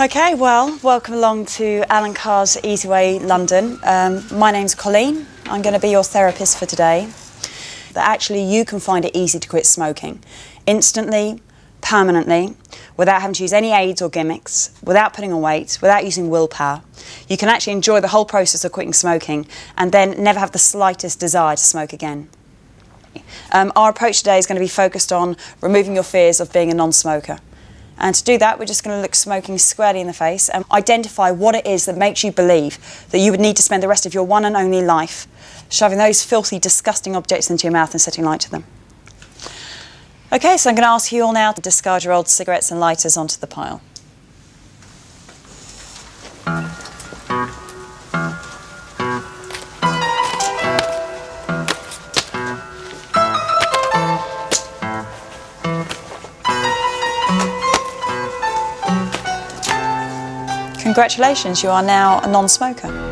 Okay, well, welcome along to Allen Carr's Easy Way London. Um, my name's Colleen. I'm going to be your therapist for today. That actually you can find it easy to quit smoking. Instantly, permanently, without having to use any aids or gimmicks, without putting on weight, without using willpower. You can actually enjoy the whole process of quitting smoking and then never have the slightest desire to smoke again. Um, our approach today is going to be focused on removing your fears of being a non smoker. And to do that, we're just going to look smoking squarely in the face and identify what it is that makes you believe that you would need to spend the rest of your one and only life shoving those filthy, disgusting objects into your mouth and setting light to them. Okay, so I'm going to ask you all now to discard your old cigarettes and lighters onto the pile. Congratulations, you are now a non-smoker.